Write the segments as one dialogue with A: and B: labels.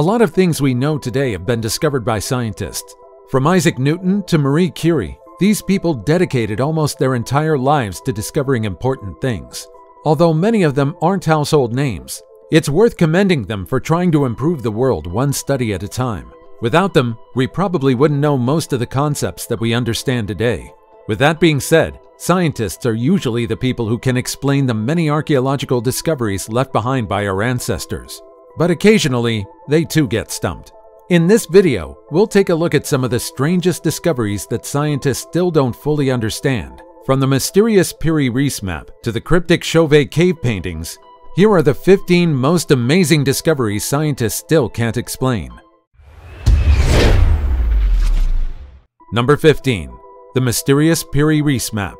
A: A lot of things we know today have been discovered by scientists. From Isaac Newton to Marie Curie, these people dedicated almost their entire lives to discovering important things. Although many of them aren't household names, it's worth commending them for trying to improve the world one study at a time. Without them, we probably wouldn't know most of the concepts that we understand today. With that being said, scientists are usually the people who can explain the many archaeological discoveries left behind by our ancestors. But occasionally, they too get stumped. In this video, we'll take a look at some of the strangest discoveries that scientists still don't fully understand. From the mysterious Piri Reis map to the cryptic Chauvet cave paintings, here are the 15 most amazing discoveries scientists still can't explain. Number 15. The mysterious Piri Reis map.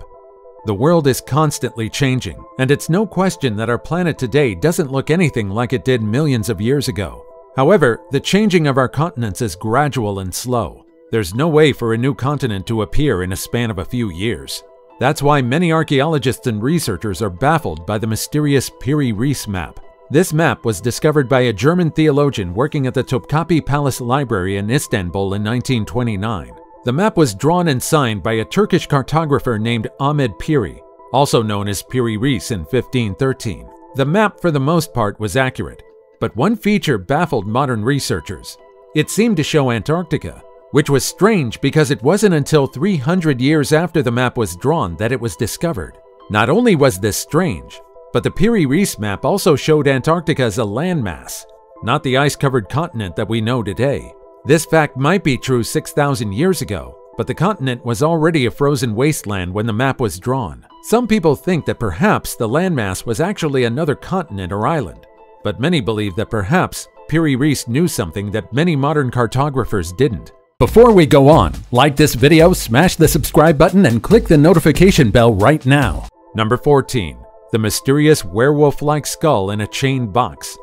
A: The world is constantly changing, and it's no question that our planet today doesn't look anything like it did millions of years ago. However, the changing of our continents is gradual and slow. There's no way for a new continent to appear in a span of a few years. That's why many archaeologists and researchers are baffled by the mysterious Piri Reis map. This map was discovered by a German theologian working at the Topkapi Palace Library in Istanbul in 1929. The map was drawn and signed by a Turkish cartographer named Ahmed Piri, also known as Piri Reis in 1513. The map, for the most part, was accurate, but one feature baffled modern researchers. It seemed to show Antarctica, which was strange because it wasn't until 300 years after the map was drawn that it was discovered. Not only was this strange, but the Piri Reis map also showed Antarctica as a landmass, not the ice-covered continent that we know today. This fact might be true 6,000 years ago, but the continent was already a frozen wasteland when the map was drawn. Some people think that perhaps the landmass was actually another continent or island, but many believe that perhaps Piri Reis knew something that many modern cartographers didn't. Before we go on, like this video, smash the subscribe button, and click the notification bell right now. Number 14. The mysterious werewolf-like skull in a chain box.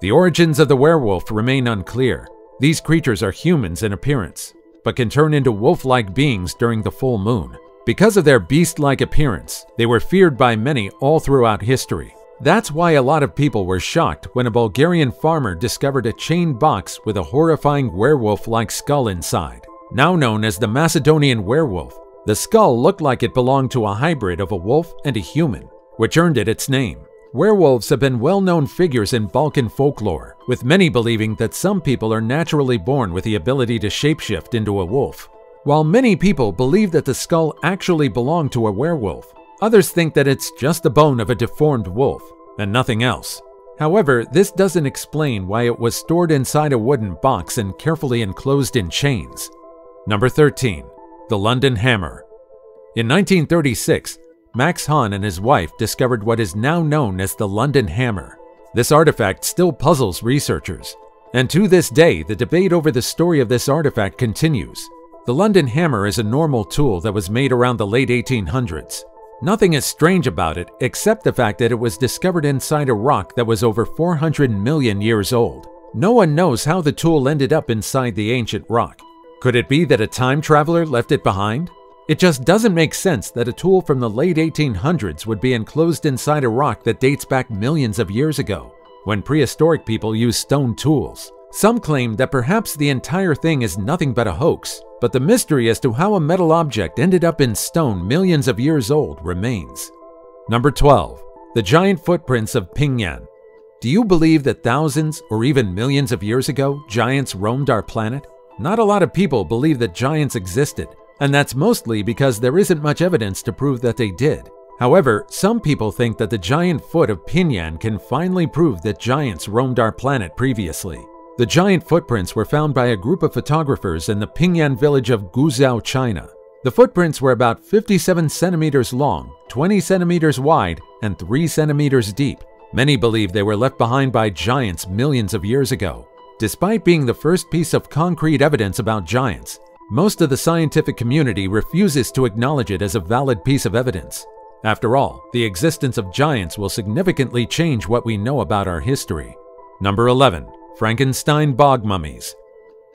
A: The origins of the werewolf remain unclear, these creatures are humans in appearance, but can turn into wolf-like beings during the full moon. Because of their beast-like appearance, they were feared by many all throughout history. That's why a lot of people were shocked when a Bulgarian farmer discovered a chain box with a horrifying werewolf-like skull inside. Now known as the Macedonian werewolf, the skull looked like it belonged to a hybrid of a wolf and a human, which earned it its name. Werewolves have been well-known figures in Balkan folklore, with many believing that some people are naturally born with the ability to shapeshift into a wolf. While many people believe that the skull actually belonged to a werewolf, others think that it's just the bone of a deformed wolf, and nothing else. However, this doesn't explain why it was stored inside a wooden box and carefully enclosed in chains. Number 13. The London Hammer In 1936, Max Hahn and his wife discovered what is now known as the London Hammer. This artifact still puzzles researchers, and to this day the debate over the story of this artifact continues. The London Hammer is a normal tool that was made around the late 1800s. Nothing is strange about it except the fact that it was discovered inside a rock that was over 400 million years old. No one knows how the tool ended up inside the ancient rock. Could it be that a time traveler left it behind? It just doesn't make sense that a tool from the late 1800s would be enclosed inside a rock that dates back millions of years ago, when prehistoric people used stone tools. Some claim that perhaps the entire thing is nothing but a hoax, but the mystery as to how a metal object ended up in stone millions of years old remains. Number 12. The Giant Footprints of Pingyan Do you believe that thousands or even millions of years ago, giants roamed our planet? Not a lot of people believe that giants existed, and that's mostly because there isn't much evidence to prove that they did. However, some people think that the giant foot of Pingyan can finally prove that giants roamed our planet previously. The giant footprints were found by a group of photographers in the Pingyan village of Guizhou, China. The footprints were about 57 centimeters long, 20 centimeters wide, and 3 centimeters deep. Many believe they were left behind by giants millions of years ago. Despite being the first piece of concrete evidence about giants, most of the scientific community refuses to acknowledge it as a valid piece of evidence. After all, the existence of giants will significantly change what we know about our history. Number 11. Frankenstein Bog Mummies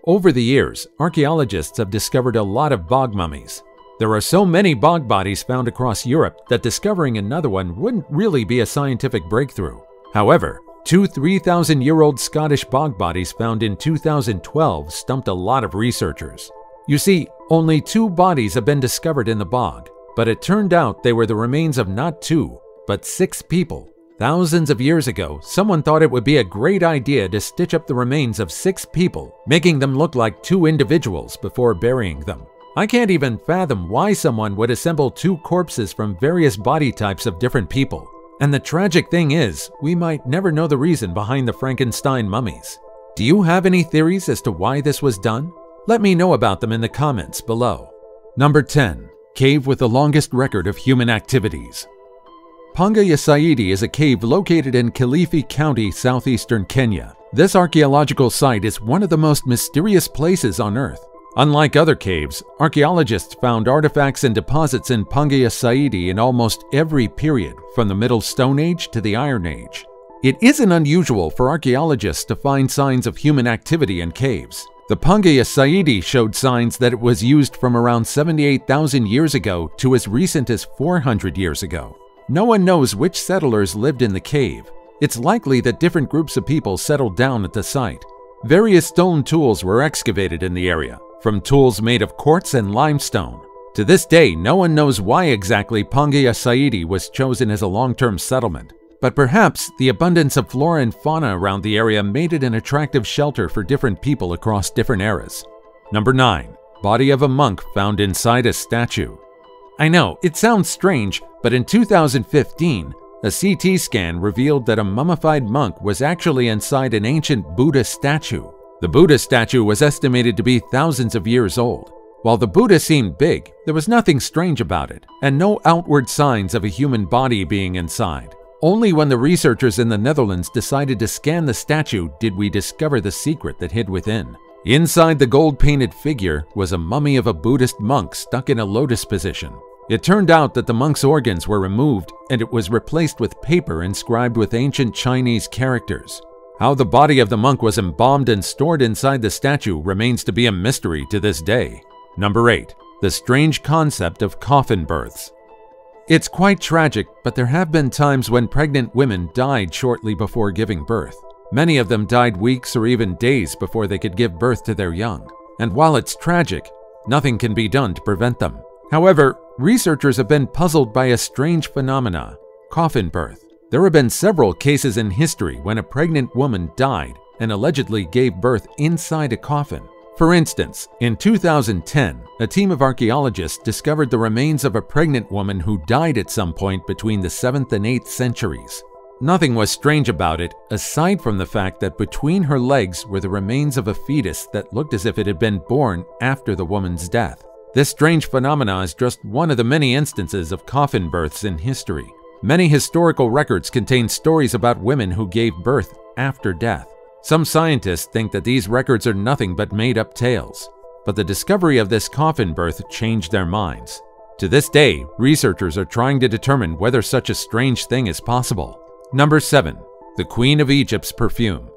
A: Over the years, archaeologists have discovered a lot of bog mummies. There are so many bog bodies found across Europe that discovering another one wouldn't really be a scientific breakthrough. However, Two 3,000 year old Scottish bog bodies found in 2012 stumped a lot of researchers. You see, only two bodies have been discovered in the bog, but it turned out they were the remains of not two, but six people. Thousands of years ago, someone thought it would be a great idea to stitch up the remains of six people, making them look like two individuals before burying them. I can't even fathom why someone would assemble two corpses from various body types of different people. And the tragic thing is, we might never know the reason behind the Frankenstein mummies. Do you have any theories as to why this was done? Let me know about them in the comments below. Number 10. Cave with the longest record of human activities. Panga ya Saidi is a cave located in Kilifi County, southeastern Kenya. This archaeological site is one of the most mysterious places on Earth. Unlike other caves, archaeologists found artifacts and deposits in Panga Saidi in almost every period, from the Middle Stone Age to the Iron Age. It isn't unusual for archaeologists to find signs of human activity in caves. The Panga Saidi showed signs that it was used from around 78,000 years ago to as recent as 400 years ago. No one knows which settlers lived in the cave. It's likely that different groups of people settled down at the site. Various stone tools were excavated in the area, from tools made of quartz and limestone. To this day, no one knows why exactly Panga Saidi was chosen as a long-term settlement, but perhaps the abundance of flora and fauna around the area made it an attractive shelter for different people across different eras. Number 9. Body of a monk found inside a statue. I know, it sounds strange, but in 2015, a CT scan revealed that a mummified monk was actually inside an ancient Buddha statue. The Buddha statue was estimated to be thousands of years old. While the Buddha seemed big, there was nothing strange about it, and no outward signs of a human body being inside. Only when the researchers in the Netherlands decided to scan the statue did we discover the secret that hid within. Inside the gold-painted figure was a mummy of a Buddhist monk stuck in a lotus position. It turned out that the monk's organs were removed and it was replaced with paper inscribed with ancient Chinese characters. How the body of the monk was embalmed and stored inside the statue remains to be a mystery to this day. Number 8. The strange concept of coffin births. It's quite tragic, but there have been times when pregnant women died shortly before giving birth. Many of them died weeks or even days before they could give birth to their young. And while it's tragic, nothing can be done to prevent them. However, researchers have been puzzled by a strange phenomena coffin birth. There have been several cases in history when a pregnant woman died and allegedly gave birth inside a coffin. For instance, in 2010, a team of archaeologists discovered the remains of a pregnant woman who died at some point between the 7th and 8th centuries. Nothing was strange about it, aside from the fact that between her legs were the remains of a fetus that looked as if it had been born after the woman's death. This strange phenomenon is just one of the many instances of coffin births in history. Many historical records contain stories about women who gave birth after death. Some scientists think that these records are nothing but made-up tales, but the discovery of this coffin birth changed their minds. To this day, researchers are trying to determine whether such a strange thing is possible. Number 7. The Queen of Egypt's Perfume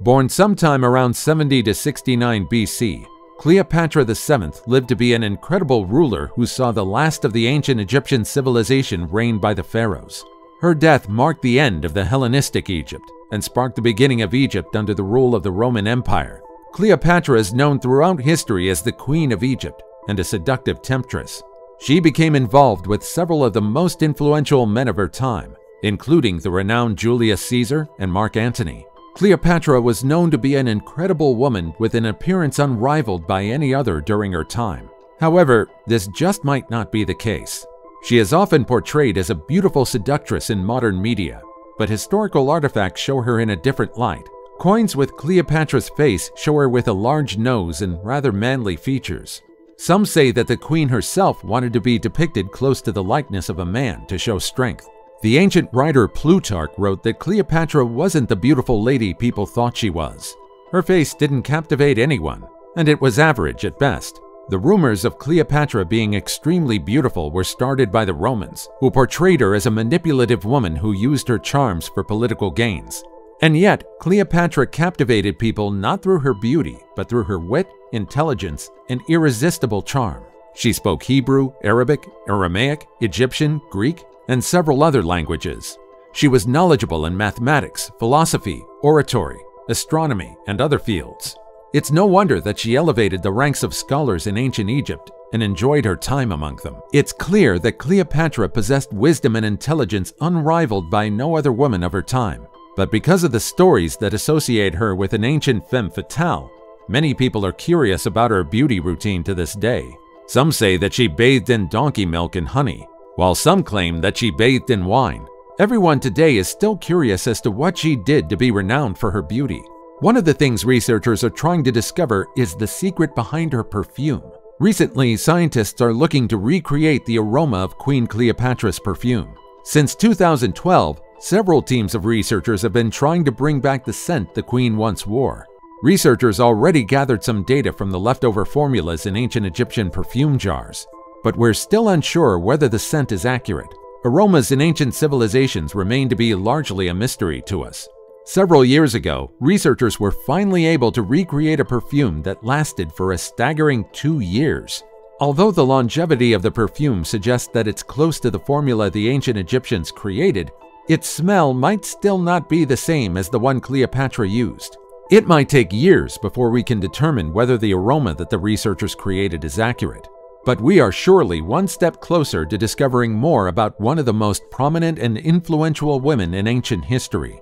A: Born sometime around 70 to 69 BC, Cleopatra VII lived to be an incredible ruler who saw the last of the ancient Egyptian civilization reigned by the pharaohs. Her death marked the end of the Hellenistic Egypt and sparked the beginning of Egypt under the rule of the Roman Empire. Cleopatra is known throughout history as the Queen of Egypt and a seductive temptress. She became involved with several of the most influential men of her time, including the renowned Julius Caesar and Mark Antony. Cleopatra was known to be an incredible woman with an appearance unrivaled by any other during her time. However, this just might not be the case. She is often portrayed as a beautiful seductress in modern media, but historical artifacts show her in a different light. Coins with Cleopatra's face show her with a large nose and rather manly features. Some say that the queen herself wanted to be depicted close to the likeness of a man to show strength. The ancient writer Plutarch wrote that Cleopatra wasn't the beautiful lady people thought she was. Her face didn't captivate anyone, and it was average at best. The rumors of Cleopatra being extremely beautiful were started by the Romans, who portrayed her as a manipulative woman who used her charms for political gains. And yet, Cleopatra captivated people not through her beauty, but through her wit, intelligence, and irresistible charm. She spoke Hebrew, Arabic, Aramaic, Egyptian, Greek, and several other languages. She was knowledgeable in mathematics, philosophy, oratory, astronomy, and other fields. It's no wonder that she elevated the ranks of scholars in ancient Egypt and enjoyed her time among them. It's clear that Cleopatra possessed wisdom and intelligence unrivaled by no other woman of her time. But because of the stories that associate her with an ancient femme fatale, many people are curious about her beauty routine to this day. Some say that she bathed in donkey milk and honey, while some claim that she bathed in wine. Everyone today is still curious as to what she did to be renowned for her beauty. One of the things researchers are trying to discover is the secret behind her perfume. Recently, scientists are looking to recreate the aroma of Queen Cleopatra's perfume. Since 2012, several teams of researchers have been trying to bring back the scent the Queen once wore. Researchers already gathered some data from the leftover formulas in ancient Egyptian perfume jars, but we're still unsure whether the scent is accurate. Aromas in ancient civilizations remain to be largely a mystery to us. Several years ago, researchers were finally able to recreate a perfume that lasted for a staggering two years. Although the longevity of the perfume suggests that it's close to the formula the ancient Egyptians created, its smell might still not be the same as the one Cleopatra used. It might take years before we can determine whether the aroma that the researchers created is accurate. But we are surely one step closer to discovering more about one of the most prominent and influential women in ancient history.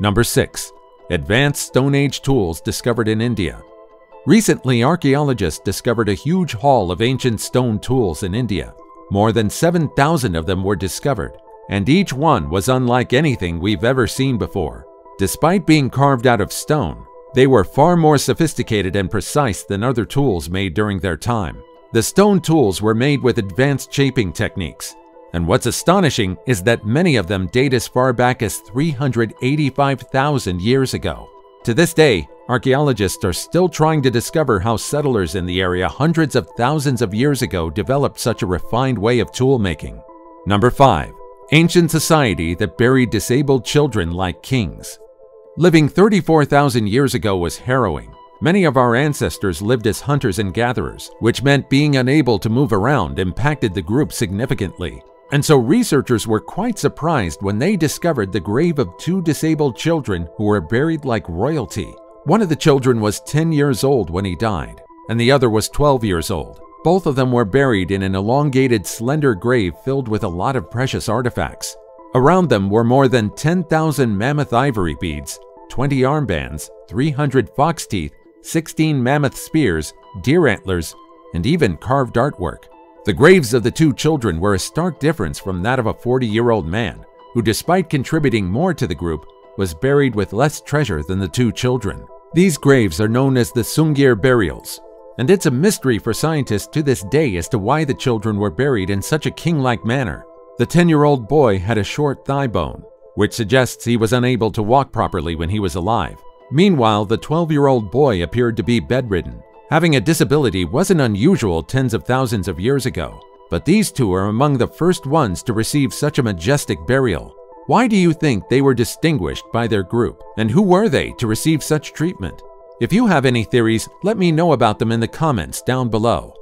A: Number 6. Advanced Stone Age tools discovered in India. Recently, archaeologists discovered a huge haul of ancient stone tools in India. More than 7,000 of them were discovered, and each one was unlike anything we've ever seen before. Despite being carved out of stone, they were far more sophisticated and precise than other tools made during their time. The stone tools were made with advanced shaping techniques, and what's astonishing is that many of them date as far back as 385,000 years ago. To this day, archaeologists are still trying to discover how settlers in the area hundreds of thousands of years ago developed such a refined way of tool making. Number 5. Ancient society that buried disabled children like kings. Living 34,000 years ago was harrowing. Many of our ancestors lived as hunters and gatherers, which meant being unable to move around impacted the group significantly. And so researchers were quite surprised when they discovered the grave of two disabled children who were buried like royalty. One of the children was 10 years old when he died, and the other was 12 years old. Both of them were buried in an elongated, slender grave filled with a lot of precious artifacts. Around them were more than 10,000 mammoth ivory beads, 20 armbands, 300 fox teeth, 16 mammoth spears, deer antlers, and even carved artwork. The graves of the two children were a stark difference from that of a 40 year old man, who, despite contributing more to the group, was buried with less treasure than the two children. These graves are known as the Sungir burials, and it's a mystery for scientists to this day as to why the children were buried in such a king like manner. The 10 year old boy had a short thigh bone, which suggests he was unable to walk properly when he was alive. Meanwhile, the 12 year old boy appeared to be bedridden, Having a disability wasn't unusual tens of thousands of years ago, but these two are among the first ones to receive such a majestic burial. Why do you think they were distinguished by their group, and who were they to receive such treatment? If you have any theories, let me know about them in the comments down below.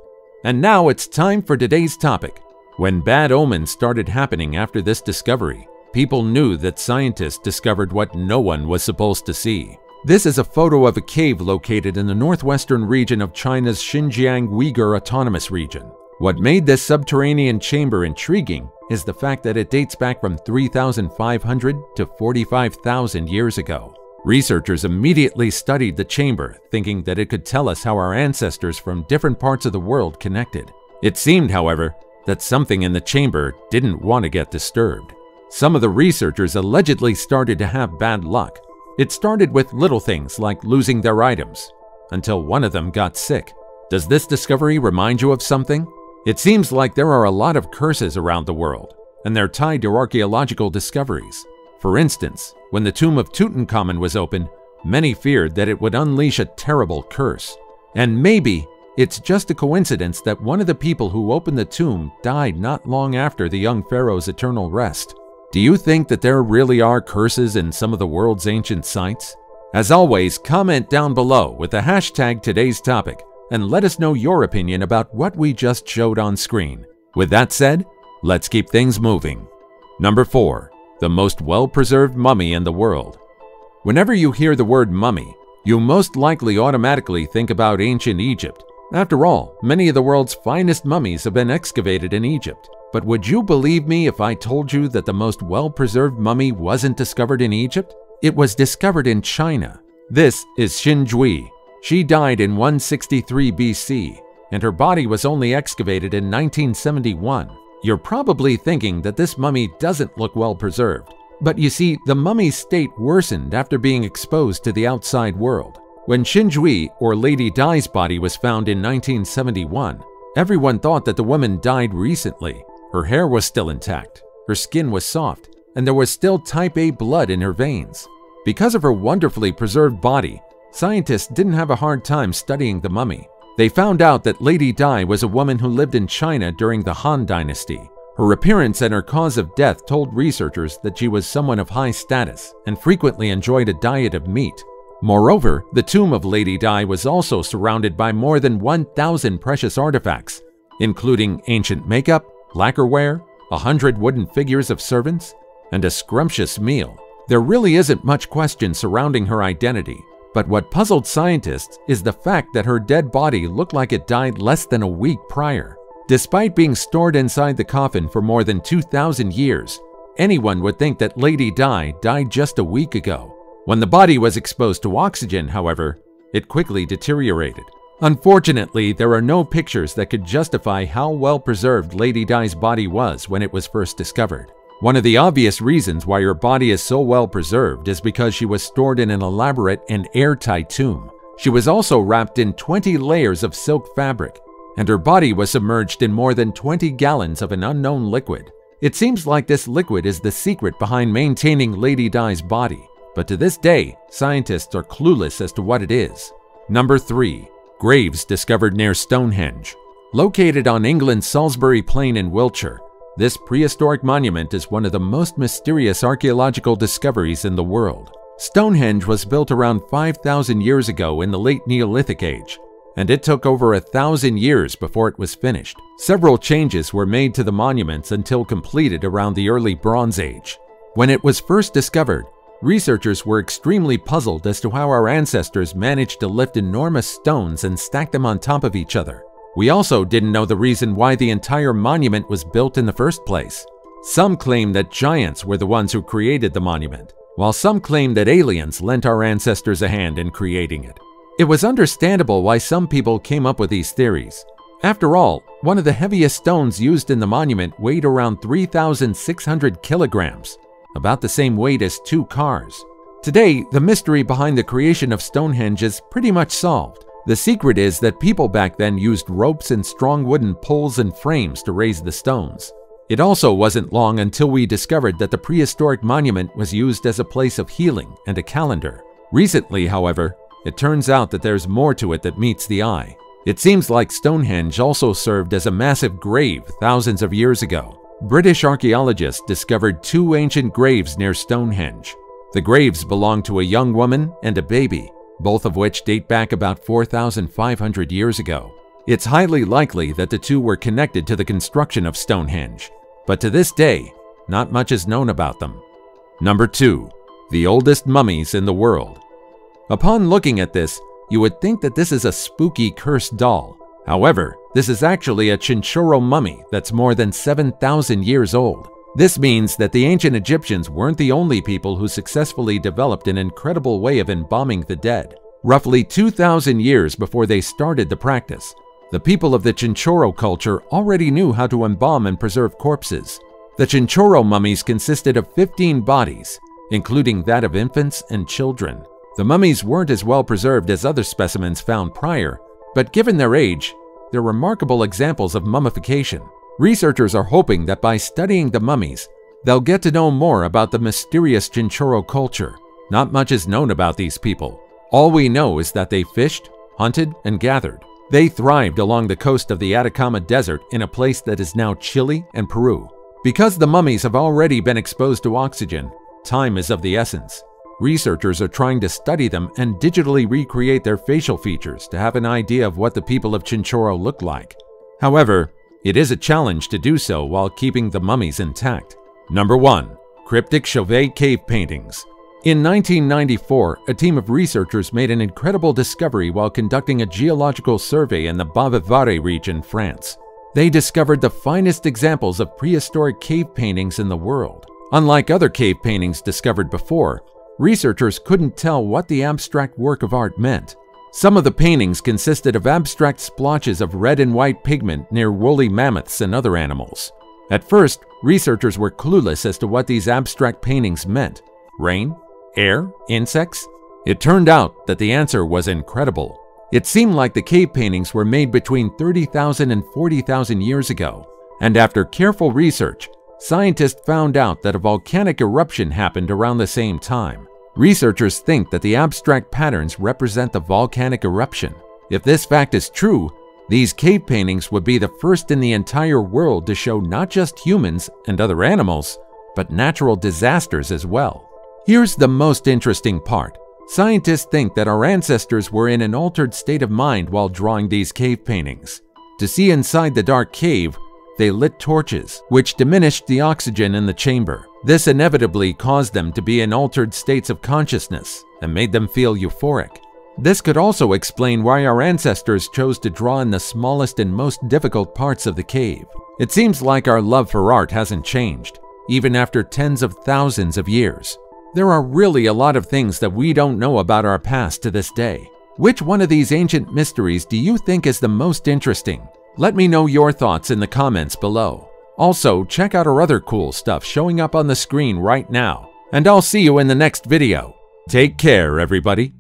A: And now it's time for today's topic. When bad omens started happening after this discovery, people knew that scientists discovered what no one was supposed to see. This is a photo of a cave located in the northwestern region of China's Xinjiang Uyghur Autonomous Region. What made this subterranean chamber intriguing is the fact that it dates back from 3,500 to 45,000 years ago. Researchers immediately studied the chamber, thinking that it could tell us how our ancestors from different parts of the world connected. It seemed, however, that something in the chamber didn't want to get disturbed. Some of the researchers allegedly started to have bad luck, it started with little things like losing their items, until one of them got sick. Does this discovery remind you of something? It seems like there are a lot of curses around the world, and they're tied to archaeological discoveries. For instance, when the tomb of Tutankhamun was opened, many feared that it would unleash a terrible curse. And maybe it's just a coincidence that one of the people who opened the tomb died not long after the young pharaoh's eternal rest. Do you think that there really are curses in some of the world's ancient sites? As always, comment down below with the hashtag today's topic and let us know your opinion about what we just showed on screen. With that said, let's keep things moving. Number 4. the most well-preserved mummy in the world. Whenever you hear the word mummy, you most likely automatically think about ancient Egypt. After all, many of the world's finest mummies have been excavated in Egypt. But would you believe me if I told you that the most well-preserved mummy wasn't discovered in Egypt? It was discovered in China. This is Xin Zhui. She died in 163 BC, and her body was only excavated in 1971. You're probably thinking that this mummy doesn't look well preserved. But you see, the mummy's state worsened after being exposed to the outside world. When Xin Zhui, or Lady Dai's body was found in 1971, everyone thought that the woman died recently. Her hair was still intact, her skin was soft, and there was still type A blood in her veins. Because of her wonderfully preserved body, scientists didn't have a hard time studying the mummy. They found out that Lady Dai was a woman who lived in China during the Han Dynasty. Her appearance and her cause of death told researchers that she was someone of high status and frequently enjoyed a diet of meat. Moreover, the tomb of Lady Dai was also surrounded by more than 1,000 precious artifacts, including ancient makeup, lacquerware, a hundred wooden figures of servants, and a scrumptious meal. There really isn't much question surrounding her identity, but what puzzled scientists is the fact that her dead body looked like it died less than a week prior. Despite being stored inside the coffin for more than 2,000 years, anyone would think that Lady Dai died just a week ago. When the body was exposed to oxygen, however, it quickly deteriorated. Unfortunately, there are no pictures that could justify how well preserved Lady Dai's body was when it was first discovered. One of the obvious reasons why her body is so well preserved is because she was stored in an elaborate and airtight tomb. She was also wrapped in 20 layers of silk fabric, and her body was submerged in more than 20 gallons of an unknown liquid. It seems like this liquid is the secret behind maintaining Lady Dai's body, but to this day, scientists are clueless as to what it is. Number 3. Graves discovered near Stonehenge. Located on England's Salisbury Plain in Wiltshire, this prehistoric monument is one of the most mysterious archaeological discoveries in the world. Stonehenge was built around 5,000 years ago in the late Neolithic age, and it took over a thousand years before it was finished. Several changes were made to the monuments until completed around the early Bronze Age. When it was first discovered, researchers were extremely puzzled as to how our ancestors managed to lift enormous stones and stack them on top of each other. We also didn't know the reason why the entire monument was built in the first place. Some claim that giants were the ones who created the monument, while some claim that aliens lent our ancestors a hand in creating it. It was understandable why some people came up with these theories. After all, one of the heaviest stones used in the monument weighed around 3,600 kilograms, about the same weight as two cars. Today, the mystery behind the creation of Stonehenge is pretty much solved. The secret is that people back then used ropes and strong wooden poles and frames to raise the stones. It also wasn't long until we discovered that the prehistoric monument was used as a place of healing and a calendar. Recently, however, it turns out that there's more to it that meets the eye. It seems like Stonehenge also served as a massive grave thousands of years ago. British archaeologists discovered two ancient graves near Stonehenge. The graves belonged to a young woman and a baby, both of which date back about 4,500 years ago. It's highly likely that the two were connected to the construction of Stonehenge, but to this day, not much is known about them. Number 2. The oldest mummies in the world. Upon looking at this, you would think that this is a spooky cursed doll. However, this is actually a Chinchorro mummy that's more than 7,000 years old. This means that the ancient Egyptians weren't the only people who successfully developed an incredible way of embalming the dead. Roughly 2,000 years before they started the practice, the people of the Chinchorro culture already knew how to embalm and preserve corpses. The Chinchorro mummies consisted of 15 bodies, including that of infants and children. The mummies weren't as well preserved as other specimens found prior, but given their age, they're remarkable examples of mummification. Researchers are hoping that by studying the mummies, they'll get to know more about the mysterious Chinchorro culture. Not much is known about these people. All we know is that they fished, hunted, and gathered. They thrived along the coast of the Atacama Desert in a place that is now Chile and Peru. Because the mummies have already been exposed to oxygen, time is of the essence. Researchers are trying to study them and digitally recreate their facial features to have an idea of what the people of Chinchorro look like. However, it is a challenge to do so while keeping the mummies intact. Number 1. Cryptic Chauvet Cave Paintings In 1994, a team of researchers made an incredible discovery while conducting a geological survey in the Bas-de-Vaudrey region, France. They discovered the finest examples of prehistoric cave paintings in the world. Unlike other cave paintings discovered before, researchers couldn't tell what the abstract work of art meant. Some of the paintings consisted of abstract splotches of red and white pigment near woolly mammoths and other animals. At first, researchers were clueless as to what these abstract paintings meant. Rain? Air? Insects? It turned out that the answer was incredible. It seemed like the cave paintings were made between 30,000 and 40,000 years ago, and after careful research, scientists found out that a volcanic eruption happened around the same time. Researchers think that the abstract patterns represent the volcanic eruption. If this fact is true, these cave paintings would be the first in the entire world to show not just humans and other animals, but natural disasters as well. Here's the most interesting part. Scientists think that our ancestors were in an altered state of mind while drawing these cave paintings. To see inside the dark cave, they lit torches, which diminished the oxygen in the chamber. This inevitably caused them to be in altered states of consciousness and made them feel euphoric. This could also explain why our ancestors chose to draw in the smallest and most difficult parts of the cave. It seems like our love for art hasn't changed, even after tens of thousands of years. There are really a lot of things that we don't know about our past to this day. Which one of these ancient mysteries do you think is the most interesting? Let me know your thoughts in the comments below. Also, check out our other cool stuff showing up on the screen right now. And I'll see you in the next video. Take care, everybody.